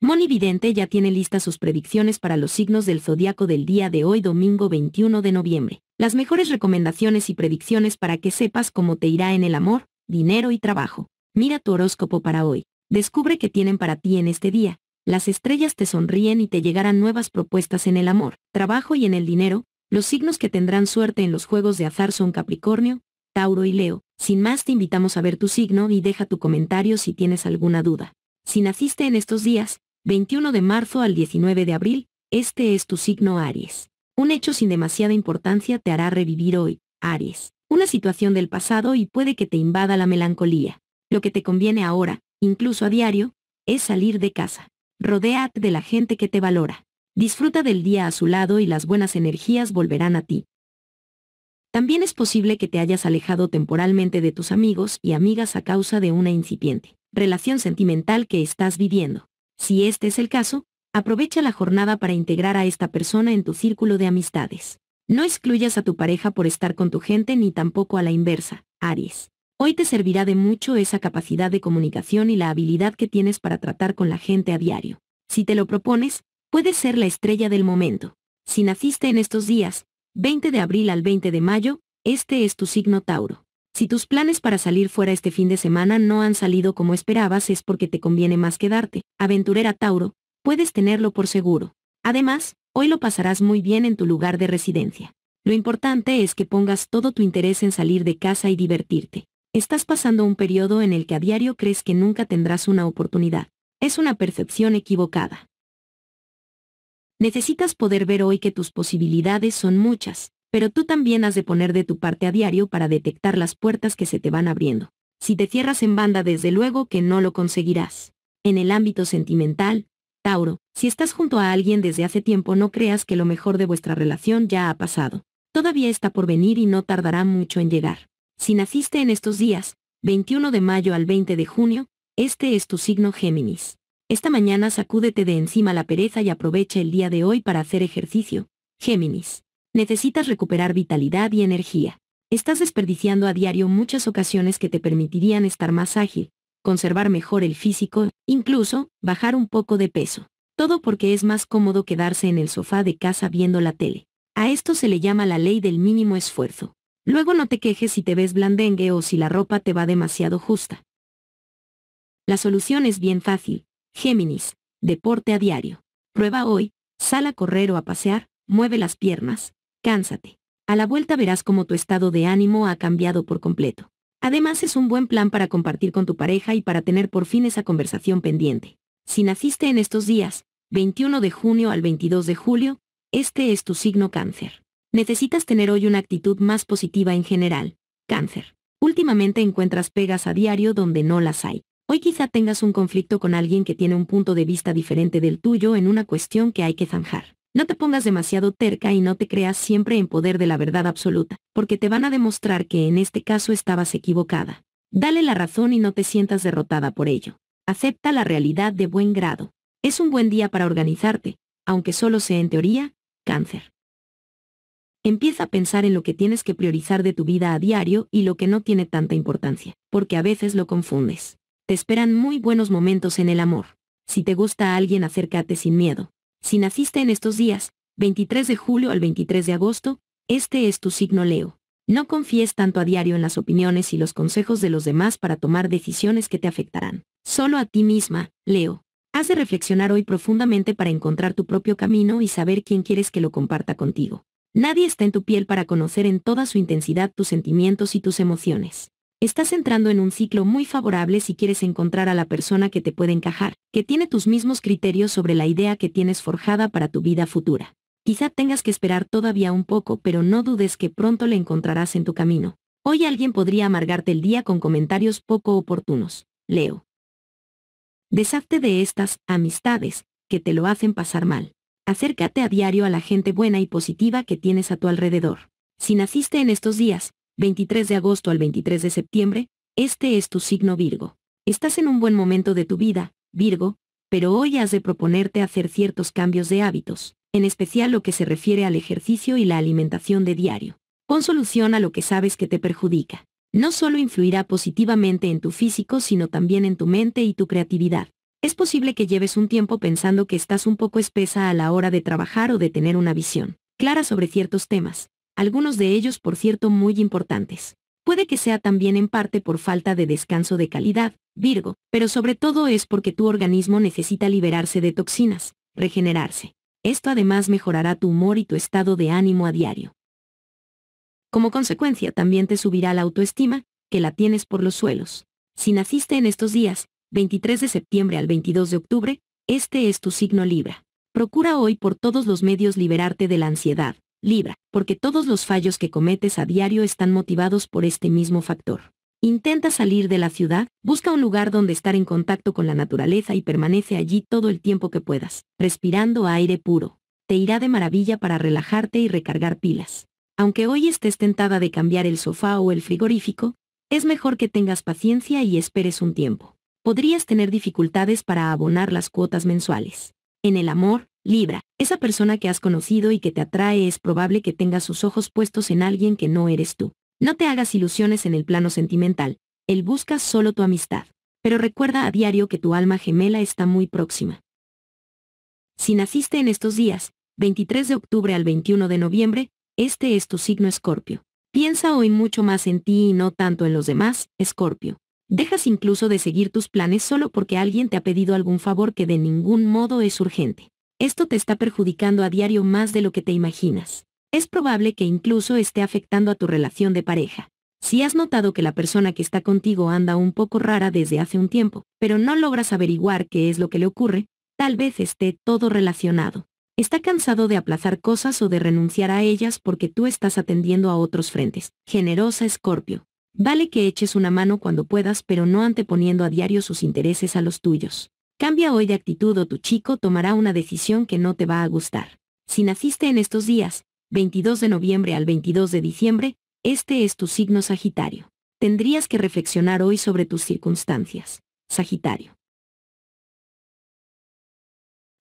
Moni Vidente ya tiene listas sus predicciones para los signos del zodiaco del día de hoy domingo 21 de noviembre. Las mejores recomendaciones y predicciones para que sepas cómo te irá en el amor, dinero y trabajo. Mira tu horóscopo para hoy. Descubre qué tienen para ti en este día. Las estrellas te sonríen y te llegarán nuevas propuestas en el amor, trabajo y en el dinero. Los signos que tendrán suerte en los juegos de azar son Capricornio, Tauro y Leo. Sin más te invitamos a ver tu signo y deja tu comentario si tienes alguna duda. Si naciste en estos días, 21 de marzo al 19 de abril, este es tu signo Aries. Un hecho sin demasiada importancia te hará revivir hoy, Aries, una situación del pasado y puede que te invada la melancolía. Lo que te conviene ahora, incluso a diario, es salir de casa. Rodéate de la gente que te valora. Disfruta del día a su lado y las buenas energías volverán a ti. También es posible que te hayas alejado temporalmente de tus amigos y amigas a causa de una incipiente relación sentimental que estás viviendo. Si este es el caso, aprovecha la jornada para integrar a esta persona en tu círculo de amistades. No excluyas a tu pareja por estar con tu gente ni tampoco a la inversa, Aries. Hoy te servirá de mucho esa capacidad de comunicación y la habilidad que tienes para tratar con la gente a diario. Si te lo propones, puedes ser la estrella del momento. Si naciste en estos días, 20 de abril al 20 de mayo, este es tu signo Tauro. Si tus planes para salir fuera este fin de semana no han salido como esperabas es porque te conviene más quedarte. Aventurera Tauro, puedes tenerlo por seguro. Además, hoy lo pasarás muy bien en tu lugar de residencia. Lo importante es que pongas todo tu interés en salir de casa y divertirte. Estás pasando un periodo en el que a diario crees que nunca tendrás una oportunidad. Es una percepción equivocada. Necesitas poder ver hoy que tus posibilidades son muchas, pero tú también has de poner de tu parte a diario para detectar las puertas que se te van abriendo. Si te cierras en banda desde luego que no lo conseguirás. En el ámbito sentimental, Tauro, si estás junto a alguien desde hace tiempo no creas que lo mejor de vuestra relación ya ha pasado. Todavía está por venir y no tardará mucho en llegar. Si naciste en estos días, 21 de mayo al 20 de junio, este es tu signo Géminis. Esta mañana sacúdete de encima la pereza y aprovecha el día de hoy para hacer ejercicio. Géminis. Necesitas recuperar vitalidad y energía. Estás desperdiciando a diario muchas ocasiones que te permitirían estar más ágil, conservar mejor el físico, incluso, bajar un poco de peso. Todo porque es más cómodo quedarse en el sofá de casa viendo la tele. A esto se le llama la ley del mínimo esfuerzo. Luego no te quejes si te ves blandengue o si la ropa te va demasiado justa. La solución es bien fácil. Géminis, deporte a diario. Prueba hoy, sal a correr o a pasear, mueve las piernas, Cánsate. A la vuelta verás cómo tu estado de ánimo ha cambiado por completo. Además es un buen plan para compartir con tu pareja y para tener por fin esa conversación pendiente. Si naciste en estos días, 21 de junio al 22 de julio, este es tu signo cáncer. Necesitas tener hoy una actitud más positiva en general. Cáncer. Últimamente encuentras pegas a diario donde no las hay. Hoy quizá tengas un conflicto con alguien que tiene un punto de vista diferente del tuyo en una cuestión que hay que zanjar. No te pongas demasiado terca y no te creas siempre en poder de la verdad absoluta, porque te van a demostrar que en este caso estabas equivocada. Dale la razón y no te sientas derrotada por ello. Acepta la realidad de buen grado. Es un buen día para organizarte, aunque solo sea en teoría, cáncer. Empieza a pensar en lo que tienes que priorizar de tu vida a diario y lo que no tiene tanta importancia, porque a veces lo confundes. Te esperan muy buenos momentos en el amor. Si te gusta a alguien acércate sin miedo. Si naciste en estos días, 23 de julio al 23 de agosto, este es tu signo Leo. No confíes tanto a diario en las opiniones y los consejos de los demás para tomar decisiones que te afectarán. Solo a ti misma, Leo. Has de reflexionar hoy profundamente para encontrar tu propio camino y saber quién quieres que lo comparta contigo. Nadie está en tu piel para conocer en toda su intensidad tus sentimientos y tus emociones. Estás entrando en un ciclo muy favorable si quieres encontrar a la persona que te puede encajar, que tiene tus mismos criterios sobre la idea que tienes forjada para tu vida futura. Quizá tengas que esperar todavía un poco, pero no dudes que pronto le encontrarás en tu camino. Hoy alguien podría amargarte el día con comentarios poco oportunos. Leo. Deshazte de estas amistades que te lo hacen pasar mal. Acércate a diario a la gente buena y positiva que tienes a tu alrededor. Si naciste en estos días, 23 de agosto al 23 de septiembre, este es tu signo Virgo. Estás en un buen momento de tu vida, Virgo, pero hoy has de proponerte hacer ciertos cambios de hábitos, en especial lo que se refiere al ejercicio y la alimentación de diario. Pon solución a lo que sabes que te perjudica. No solo influirá positivamente en tu físico, sino también en tu mente y tu creatividad. Es posible que lleves un tiempo pensando que estás un poco espesa a la hora de trabajar o de tener una visión clara sobre ciertos temas, algunos de ellos por cierto muy importantes. Puede que sea también en parte por falta de descanso de calidad, Virgo, pero sobre todo es porque tu organismo necesita liberarse de toxinas, regenerarse. Esto además mejorará tu humor y tu estado de ánimo a diario. Como consecuencia también te subirá la autoestima, que la tienes por los suelos. Si naciste en estos días, 23 de septiembre al 22 de octubre, este es tu signo Libra. Procura hoy por todos los medios liberarte de la ansiedad, Libra, porque todos los fallos que cometes a diario están motivados por este mismo factor. Intenta salir de la ciudad, busca un lugar donde estar en contacto con la naturaleza y permanece allí todo el tiempo que puedas, respirando aire puro. Te irá de maravilla para relajarte y recargar pilas. Aunque hoy estés tentada de cambiar el sofá o el frigorífico, es mejor que tengas paciencia y esperes un tiempo. Podrías tener dificultades para abonar las cuotas mensuales. En el amor, Libra, esa persona que has conocido y que te atrae es probable que tenga sus ojos puestos en alguien que no eres tú. No te hagas ilusiones en el plano sentimental, él busca solo tu amistad. Pero recuerda a diario que tu alma gemela está muy próxima. Si naciste en estos días, 23 de octubre al 21 de noviembre, este es tu signo Escorpio. Piensa hoy mucho más en ti y no tanto en los demás, Escorpio. Dejas incluso de seguir tus planes solo porque alguien te ha pedido algún favor que de ningún modo es urgente. Esto te está perjudicando a diario más de lo que te imaginas. Es probable que incluso esté afectando a tu relación de pareja. Si has notado que la persona que está contigo anda un poco rara desde hace un tiempo, pero no logras averiguar qué es lo que le ocurre, tal vez esté todo relacionado. Está cansado de aplazar cosas o de renunciar a ellas porque tú estás atendiendo a otros frentes. Generosa Escorpio. Vale que eches una mano cuando puedas pero no anteponiendo a diario sus intereses a los tuyos. Cambia hoy de actitud o tu chico tomará una decisión que no te va a gustar. Si naciste en estos días, 22 de noviembre al 22 de diciembre, este es tu signo Sagitario. Tendrías que reflexionar hoy sobre tus circunstancias. Sagitario.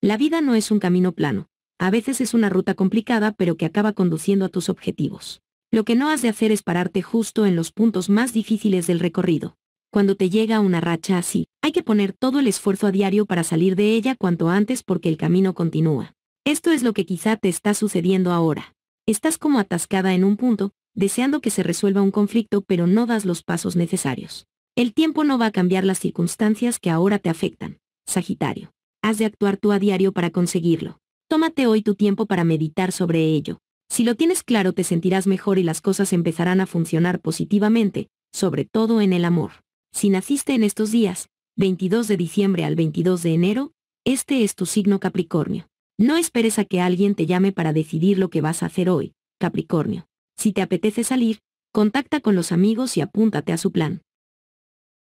La vida no es un camino plano. A veces es una ruta complicada pero que acaba conduciendo a tus objetivos. Lo que no has de hacer es pararte justo en los puntos más difíciles del recorrido. Cuando te llega una racha así, hay que poner todo el esfuerzo a diario para salir de ella cuanto antes porque el camino continúa. Esto es lo que quizá te está sucediendo ahora. Estás como atascada en un punto, deseando que se resuelva un conflicto pero no das los pasos necesarios. El tiempo no va a cambiar las circunstancias que ahora te afectan. Sagitario. Has de actuar tú a diario para conseguirlo. Tómate hoy tu tiempo para meditar sobre ello. Si lo tienes claro te sentirás mejor y las cosas empezarán a funcionar positivamente, sobre todo en el amor. Si naciste en estos días, 22 de diciembre al 22 de enero, este es tu signo Capricornio. No esperes a que alguien te llame para decidir lo que vas a hacer hoy, Capricornio. Si te apetece salir, contacta con los amigos y apúntate a su plan.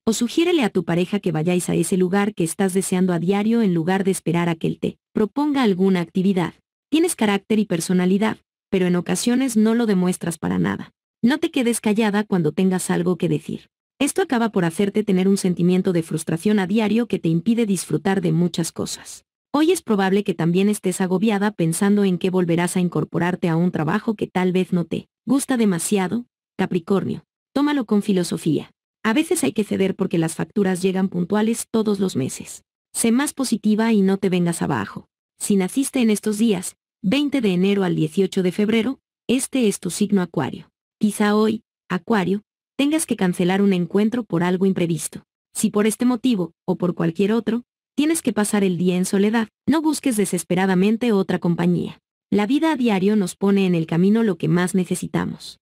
O sugiérele a tu pareja que vayáis a ese lugar que estás deseando a diario en lugar de esperar a que él te proponga alguna actividad. Tienes carácter y personalidad, pero en ocasiones no lo demuestras para nada. No te quedes callada cuando tengas algo que decir. Esto acaba por hacerte tener un sentimiento de frustración a diario que te impide disfrutar de muchas cosas. Hoy es probable que también estés agobiada pensando en que volverás a incorporarte a un trabajo que tal vez no te gusta demasiado, Capricornio. Tómalo con filosofía. A veces hay que ceder porque las facturas llegan puntuales todos los meses. Sé más positiva y no te vengas abajo. Si naciste en estos días, 20 de enero al 18 de febrero, este es tu signo Acuario. Quizá hoy, Acuario, tengas que cancelar un encuentro por algo imprevisto. Si por este motivo, o por cualquier otro, tienes que pasar el día en soledad, no busques desesperadamente otra compañía. La vida a diario nos pone en el camino lo que más necesitamos.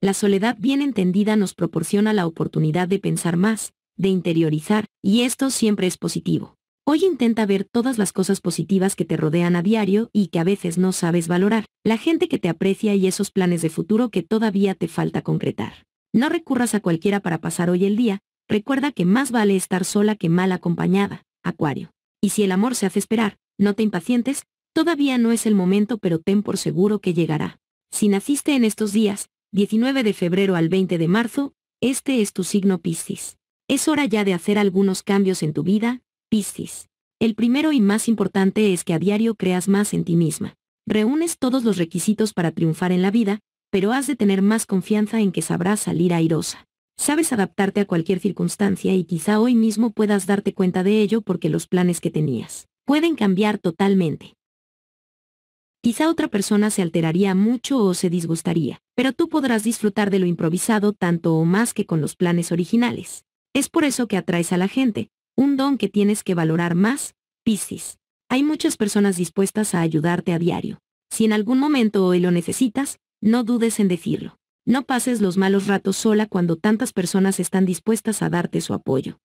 La soledad bien entendida nos proporciona la oportunidad de pensar más, de interiorizar, y esto siempre es positivo. Hoy intenta ver todas las cosas positivas que te rodean a diario y que a veces no sabes valorar, la gente que te aprecia y esos planes de futuro que todavía te falta concretar. No recurras a cualquiera para pasar hoy el día, recuerda que más vale estar sola que mal acompañada, Acuario. Y si el amor se hace esperar, no te impacientes, todavía no es el momento pero ten por seguro que llegará. Si naciste en estos días, 19 de febrero al 20 de marzo, este es tu signo Piscis. Es hora ya de hacer algunos cambios en tu vida, Piscis. El primero y más importante es que a diario creas más en ti misma. Reúnes todos los requisitos para triunfar en la vida, pero has de tener más confianza en que sabrás salir airosa. Sabes adaptarte a cualquier circunstancia y quizá hoy mismo puedas darte cuenta de ello porque los planes que tenías pueden cambiar totalmente. Quizá otra persona se alteraría mucho o se disgustaría, pero tú podrás disfrutar de lo improvisado tanto o más que con los planes originales. Es por eso que atraes a la gente, un don que tienes que valorar más, Piscis. Hay muchas personas dispuestas a ayudarte a diario. Si en algún momento hoy lo necesitas, no dudes en decirlo. No pases los malos ratos sola cuando tantas personas están dispuestas a darte su apoyo.